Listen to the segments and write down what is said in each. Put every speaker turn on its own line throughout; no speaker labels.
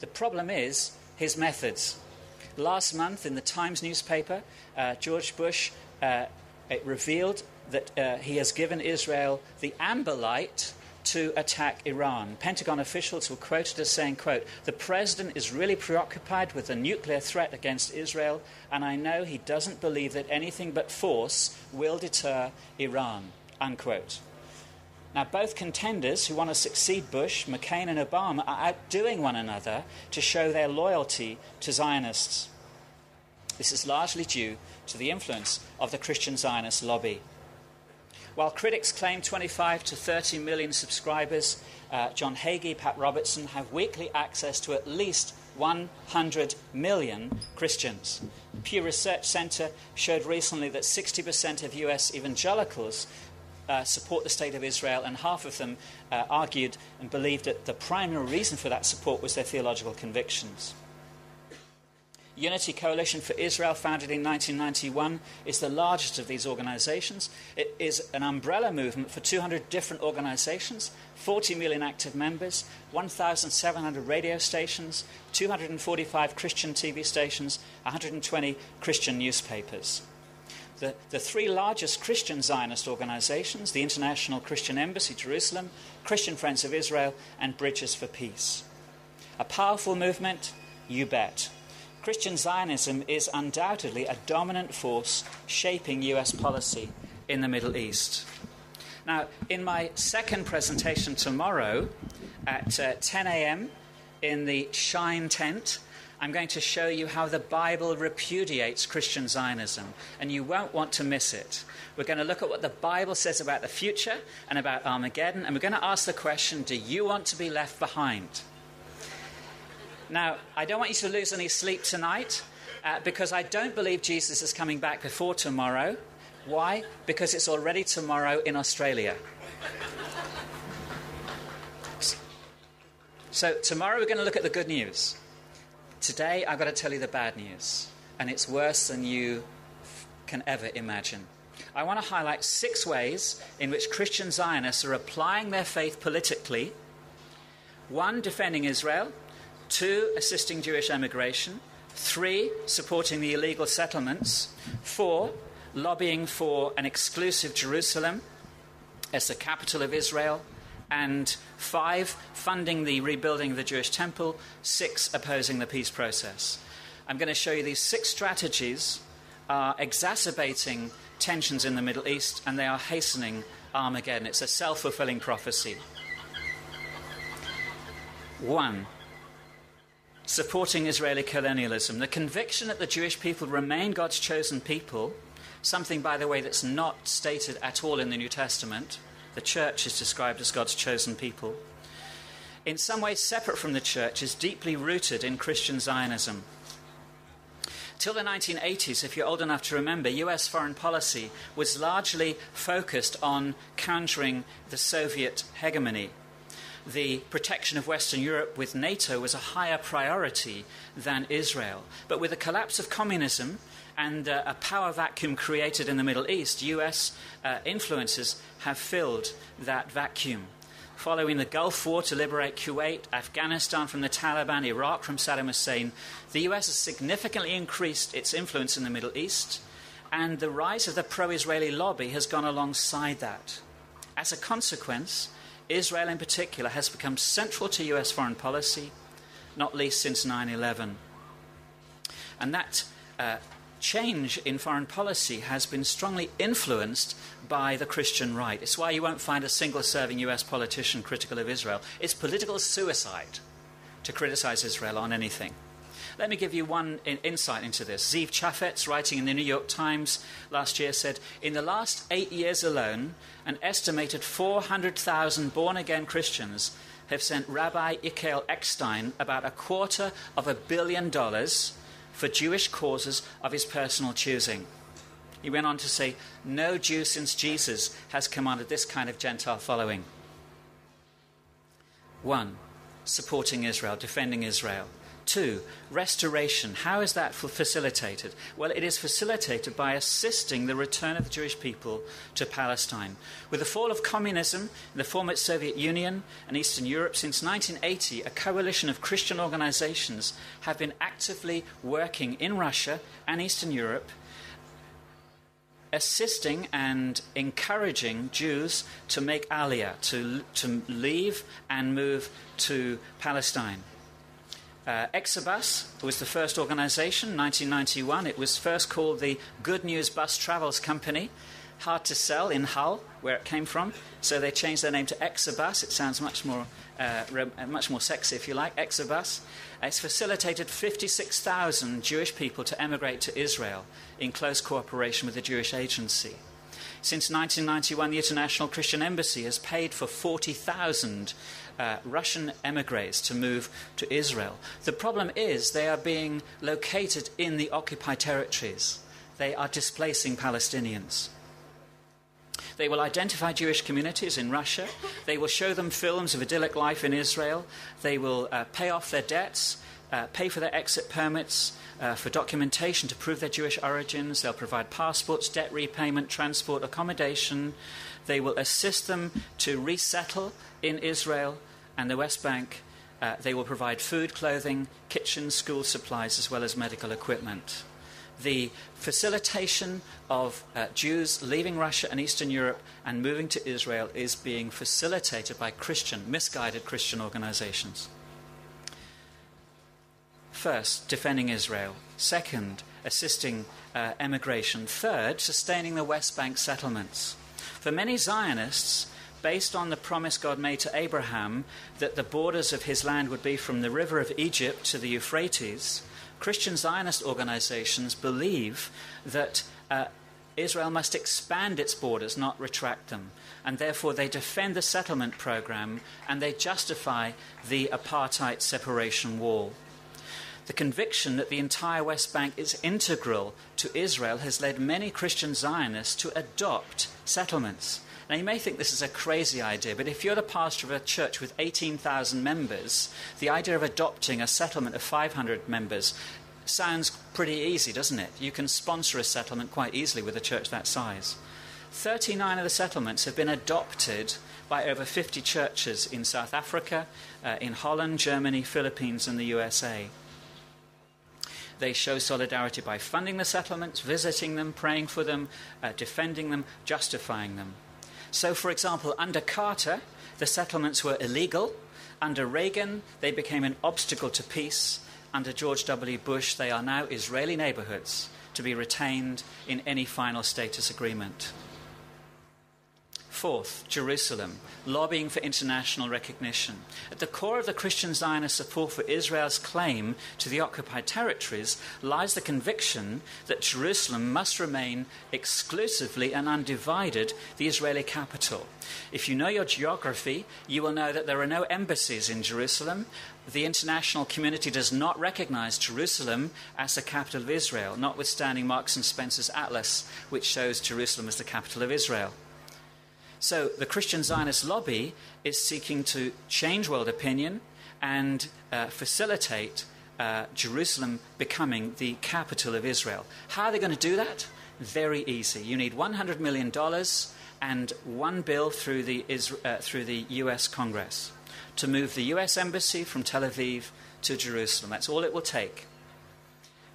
The problem is his methods. Last month, in the Times newspaper, uh, George Bush uh, revealed that uh, he has given Israel the amber light to attack Iran. Pentagon officials were quoted as saying, quote, the president is really preoccupied with the nuclear threat against Israel, and I know he doesn't believe that anything but force will deter Iran, unquote. Now, both contenders who want to succeed Bush, McCain, and Obama are outdoing one another to show their loyalty to Zionists. This is largely due to the influence of the Christian Zionist lobby. While critics claim 25 to 30 million subscribers, uh, John Hagee, Pat Robertson have weekly access to at least 100 million Christians. The Pew Research Center showed recently that 60% of US evangelicals uh, support the state of Israel, and half of them uh, argued and believed that the primary reason for that support was their theological convictions. Unity Coalition for Israel, founded in 1991, is the largest of these organizations. It is an umbrella movement for 200 different organizations, 40 million active members, 1,700 radio stations, 245 Christian TV stations, 120 Christian newspapers. The, the three largest Christian Zionist organizations the International Christian Embassy, Jerusalem, Christian Friends of Israel, and Bridges for Peace. A powerful movement? You bet. Christian Zionism is undoubtedly a dominant force shaping US policy in the Middle East. Now, in my second presentation tomorrow at uh, 10 a.m. in the Shine tent, I'm going to show you how the Bible repudiates Christian Zionism, and you won't want to miss it. We're going to look at what the Bible says about the future and about Armageddon, and we're going to ask the question do you want to be left behind? Now, I don't want you to lose any sleep tonight uh, because I don't believe Jesus is coming back before tomorrow. Why? Because it's already tomorrow in Australia. So, tomorrow we're going to look at the good news. Today, I've got to tell you the bad news, and it's worse than you can ever imagine. I want to highlight six ways in which Christian Zionists are applying their faith politically one, defending Israel, Two, assisting Jewish emigration. Three, supporting the illegal settlements. Four, lobbying for an exclusive Jerusalem as the capital of Israel. And five, funding the rebuilding of the Jewish temple. Six, opposing the peace process. I'm going to show you these six strategies are exacerbating tensions in the Middle East and they are hastening Armageddon. It's a self fulfilling prophecy. One, supporting Israeli colonialism, the conviction that the Jewish people remain God's chosen people, something, by the way, that's not stated at all in the New Testament. The church is described as God's chosen people. In some ways, separate from the church, is deeply rooted in Christian Zionism. Till the 1980s, if you're old enough to remember, US foreign policy was largely focused on countering the Soviet hegemony the protection of Western Europe with NATO was a higher priority than Israel. But with the collapse of communism and uh, a power vacuum created in the Middle East, US uh, influences have filled that vacuum. Following the Gulf War to liberate Kuwait, Afghanistan from the Taliban, Iraq from Saddam Hussein, the US has significantly increased its influence in the Middle East, and the rise of the pro Israeli lobby has gone alongside that. As a consequence, Israel in particular has become central to US foreign policy, not least since 9 11. And that uh, change in foreign policy has been strongly influenced by the Christian right. It's why you won't find a single serving US politician critical of Israel. It's political suicide to criticize Israel on anything. Let me give you one insight into this. Zeev Chafets, writing in the New York Times last year, said In the last eight years alone, an estimated 400,000 born again Christians have sent Rabbi Yechiel Eckstein about a quarter of a billion dollars for Jewish causes of his personal choosing. He went on to say, No Jew since Jesus has commanded this kind of Gentile following. One, supporting Israel, defending Israel. Two, restoration. How is that facilitated? Well, it is facilitated by assisting the return of the Jewish people to Palestine. With the fall of communism in the former Soviet Union and Eastern Europe since 1980, a coalition of Christian organizations have been actively working in Russia and Eastern Europe assisting and encouraging Jews to make aliyah, to, to leave and move to Palestine. Uh, Exobus was the first organization, 1991. It was first called the Good News Bus Travels Company. Hard to sell in Hull, where it came from. So they changed their name to Exobus. It sounds much more, uh, uh much more sexy, if you like, Exobus. It's facilitated 56,000 Jewish people to emigrate to Israel in close cooperation with the Jewish Agency. Since 1991, the International Christian Embassy has paid for 40,000 uh, Russian emigres to move to Israel. The problem is they are being located in the occupied territories, they are displacing Palestinians. They will identify Jewish communities in Russia. They will show them films of idyllic life in Israel. They will uh, pay off their debts, uh, pay for their exit permits, uh, for documentation to prove their Jewish origins. They'll provide passports, debt repayment, transport, accommodation. They will assist them to resettle in Israel and the West Bank. Uh, they will provide food, clothing, kitchen, school supplies, as well as medical equipment the facilitation of uh, Jews leaving Russia and Eastern Europe and moving to Israel is being facilitated by Christian, misguided Christian organizations. First, defending Israel. Second, assisting uh, emigration. Third, sustaining the West Bank settlements. For many Zionists, based on the promise God made to Abraham that the borders of his land would be from the river of Egypt to the Euphrates, Christian Zionist organizations believe that uh, Israel must expand its borders, not retract them. And therefore, they defend the settlement program and they justify the apartheid separation wall. The conviction that the entire West Bank is integral to Israel has led many Christian Zionists to adopt settlements. Now, you may think this is a crazy idea, but if you're the pastor of a church with 18,000 members, the idea of adopting a settlement of 500 members sounds pretty easy, doesn't it? You can sponsor a settlement quite easily with a church that size. 39 of the settlements have been adopted by over 50 churches in South Africa, uh, in Holland, Germany, Philippines, and the USA. They show solidarity by funding the settlements, visiting them, praying for them, uh, defending them, justifying them. So, for example, under Carter, the settlements were illegal. Under Reagan, they became an obstacle to peace. Under George W. Bush, they are now Israeli neighborhoods to be retained in any final status agreement. Fourth, Jerusalem, lobbying for international recognition. At the core of the Christian Zionist support for Israel's claim to the occupied territories lies the conviction that Jerusalem must remain exclusively and undivided the Israeli capital. If you know your geography, you will know that there are no embassies in Jerusalem. The international community does not recognize Jerusalem as the capital of Israel, notwithstanding Marks and Spencer's Atlas, which shows Jerusalem as the capital of Israel. So the Christian Zionist lobby is seeking to change world opinion and uh, facilitate uh, Jerusalem becoming the capital of Israel. How are they going to do that? Very easy. You need $100 million and one and one bill through the, uh, through the US Congress to move the US Embassy from Tel Aviv to Jerusalem. That's all it will take.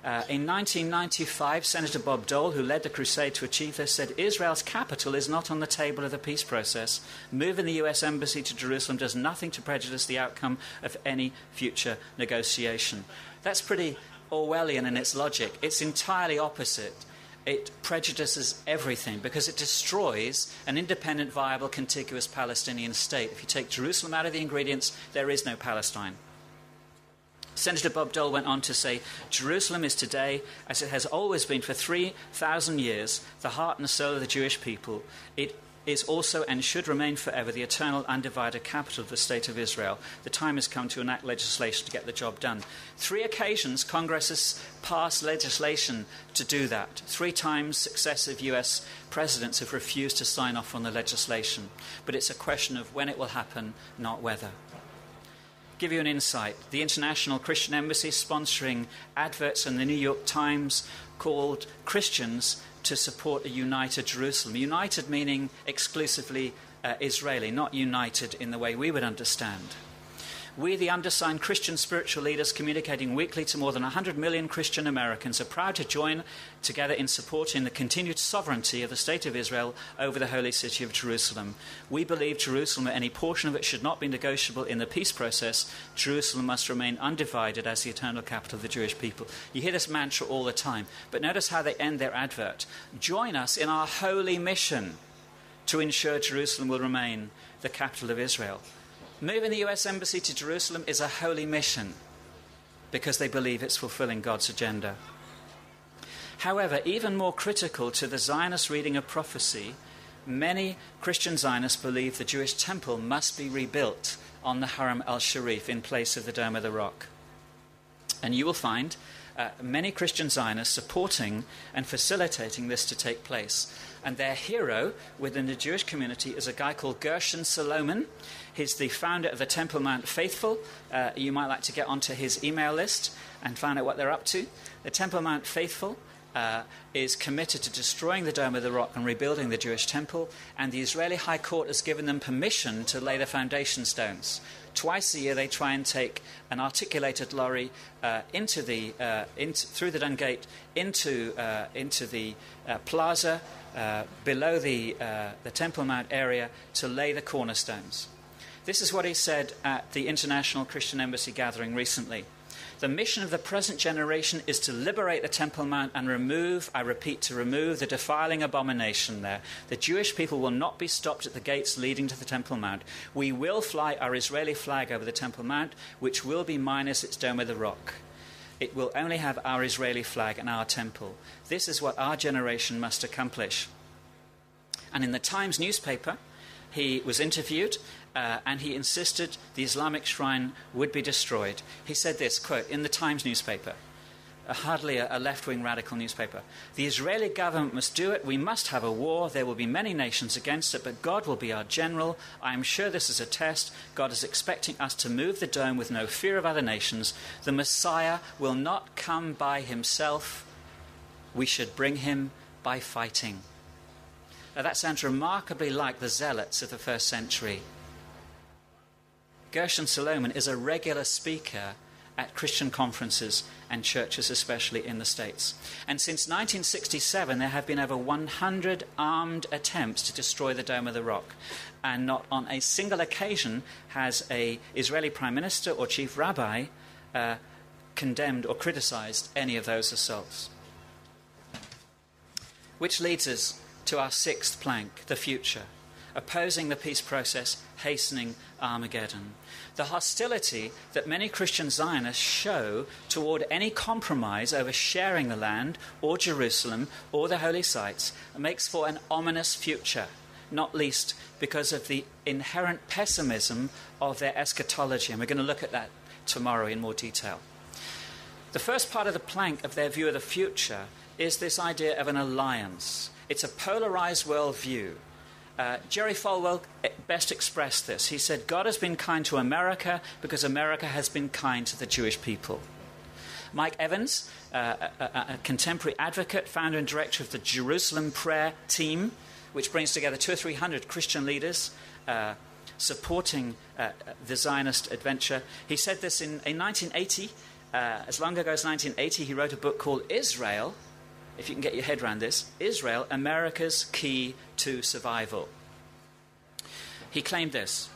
Uh, in 1995, Senator Bob Dole, who led the crusade to achieve this, said Israel's capital is not on the table of the peace process. Moving the U.S. Embassy to Jerusalem does nothing to prejudice the outcome of any future negotiation. That's pretty Orwellian in its logic. It's entirely opposite. It prejudices everything because it destroys an independent, viable, contiguous Palestinian state. If you take Jerusalem out of the ingredients, there is no Palestine. Senator Bob Dole went on to say Jerusalem is today, as it has always been for 3,000 years, the heart and soul of the Jewish people. It is also and should remain forever the eternal, undivided capital of the State of Israel. The time has come to enact legislation to get the job done. Three occasions, Congress has passed legislation to do that. Three times, successive US presidents have refused to sign off on the legislation. But it's a question of when it will happen, not whether. Give you an insight. The International Christian Embassy sponsoring adverts in the New York Times called Christians to support a united Jerusalem. United meaning exclusively uh, Israeli, not united in the way we would understand. We, the undersigned Christian spiritual leaders communicating weekly to more than 100 million Christian Americans, are proud to join together in supporting the continued sovereignty of the State of Israel over the holy city of Jerusalem. We believe Jerusalem, or any portion of it, should not be negotiable in the peace process. Jerusalem must remain undivided as the eternal capital of the Jewish people. You hear this mantra all the time, but notice how they end their advert. Join us in our holy mission to ensure Jerusalem will remain the capital of Israel. Moving the US Embassy to Jerusalem is a holy mission because they believe it's fulfilling God's agenda. However, even more critical to the Zionist reading of prophecy, many Christian Zionists believe the Jewish temple must be rebuilt on the Haram al Sharif in place of the Dome of the Rock. And you will find uh, many Christian Zionists supporting and facilitating this to take place. And their hero within the Jewish community is a guy called Gershon Salomon. He's the founder of the Temple Mount Faithful. Uh, you might like to get onto his email list and find out what they're up to. The Temple Mount Faithful uh, is committed to destroying the Dome of the Rock and rebuilding the Jewish temple, and the Israeli High Court has given them permission to lay the foundation stones. Twice a year, they try and take an articulated lorry uh, into the, uh, through the Dung Gate into, uh, into the uh, plaza uh, below the, the Temple Mount area to lay the cornerstones. This is what he said at the International Christian Embassy gathering recently. The mission of the present generation is to liberate the Temple Mount and remove, I repeat, to remove the defiling abomination there. The Jewish people will not be stopped at the gates leading to the Temple Mount. We will fly our Israeli flag over the Temple Mount, which will be minus its dome of the rock. It will only have our Israeli flag and our temple. This is what our generation must accomplish. And in the Times newspaper, he was interviewed uh, and he insisted the Islamic shrine would be destroyed. He said this quote in the Times newspaper, uh, hardly a, a left wing radical newspaper. The Israeli government must do it. We must have a war. There will be many nations against it, but God will be our general. I am sure this is a test. God is expecting us to move the dome with no fear of other nations. The Messiah will not come by himself. We should bring him by fighting. Now, that sounds remarkably like the zealots of the first century. Gershon Salomon is a regular speaker at Christian conferences and churches, especially in the States. And since 1967, there have been over 100 armed attempts to destroy the Dome of the Rock. And not on a single occasion has a Israeli prime minister or chief rabbi uh, condemned or criticized any of those assaults. Which leads us to our sixth plank, the future opposing the peace process, hastening Armageddon. The hostility that many Christian Zionists show toward any compromise over sharing the land or Jerusalem or the holy sites makes for an ominous future, not least because of the inherent pessimism of their eschatology. And we're going to look at that tomorrow in more detail. The first part of the plank of their view of the future is this idea of an alliance. It's a polarized worldview uh, Jerry Falwell best expressed this. He said, God has been kind to America because America has been kind to the Jewish people. Mike Evans, uh, a, a, contemporary advocate, founder and director of the Jerusalem Prayer Team, which brings together two or three hundred Christian leaders uh, supporting uh, the Zionist adventure. He said this in, in 1980. Uh, as long ago as 1980, he wrote a book called Israel if you can get your head around this, Israel, America's key to survival. He claimed this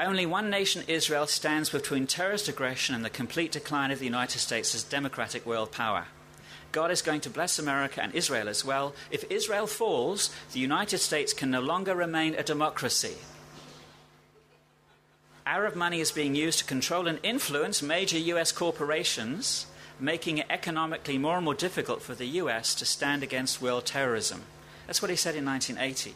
Only one nation, Israel, stands between terrorist aggression and the complete decline of the United States as democratic world power. God is going to bless America and Israel as well. If Israel falls, the United States can no longer remain a democracy. Arab money is being used to control and influence major US corporations making it economically more and more difficult for the US to stand against world terrorism. That's what he said in 1980.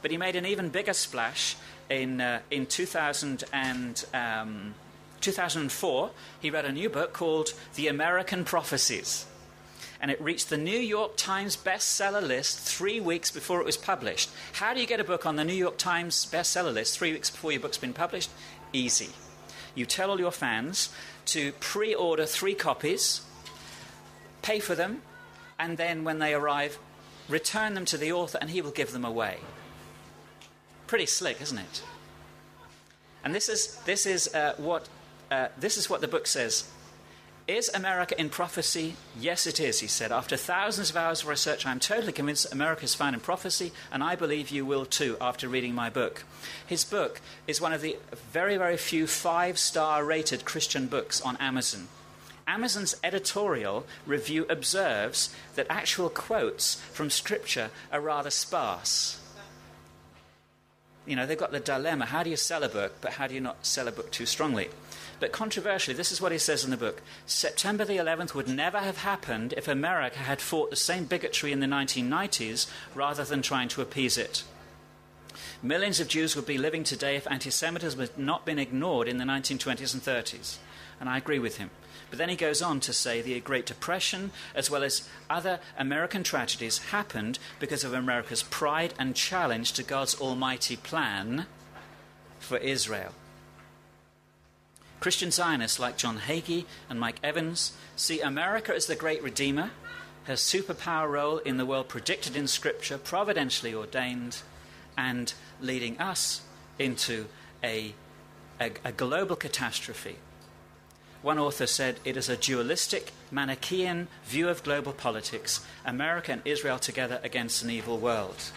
But he made an even bigger splash in, uh, in 2000 and, um, 2004. He wrote a new book called The American Prophecies. And it reached the New York Times bestseller list three weeks before it was published. How do you get a book on the New York Times bestseller list three weeks before your book's been published? Easy you tell all your fans to pre order three copies, pay for them, and then when they arrive, return them to the author and he will give them away. Pretty slick, isn't it? And this is, this is, uh, what, uh, this is what the book says. Is America in prophecy? Yes, it is, he said. After thousands of hours of research, I'm totally convinced America is found in prophecy, and I believe you will too after reading my book. His book is one of the very, very few five star rated Christian books on Amazon. Amazon's editorial review observes that actual quotes from Scripture are rather sparse. You know, they've got the dilemma how do you sell a book, but how do you not sell a book too strongly? But controversially, this is what he says in the book September the 11th would never have happened if America had fought the same bigotry in the 1990s rather than trying to appease it. Millions of Jews would be living today if anti Semitism had not been ignored in the 1920s and 30s. And I agree with him. But then he goes on to say the Great Depression, as well as other American tragedies, happened because of America's pride and challenge to God's almighty plan for Israel. Christian Zionists like John Hagee and Mike Evans see America as the great redeemer, her superpower role in the world predicted in Scripture, providentially ordained, and leading us into a, a, a global catastrophe one author said it is a dualistic, Manichaean view of global politics, America and Israel together against an evil world.